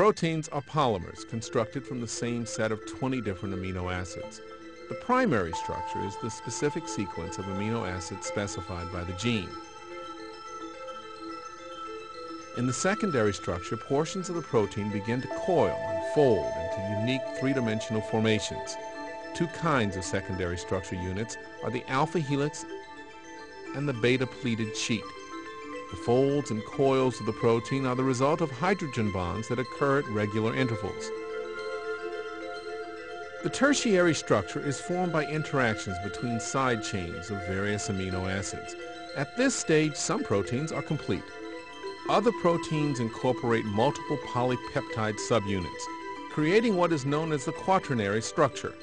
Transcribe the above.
Proteins are polymers constructed from the same set of 20 different amino acids. The primary structure is the specific sequence of amino acids specified by the gene. In the secondary structure, portions of the protein begin to coil and fold into unique three-dimensional formations. Two kinds of secondary structure units are the alpha helix and the beta-pleated sheet. The folds and coils of the protein are the result of hydrogen bonds that occur at regular intervals. The tertiary structure is formed by interactions between side chains of various amino acids. At this stage, some proteins are complete. Other proteins incorporate multiple polypeptide subunits, creating what is known as the quaternary structure.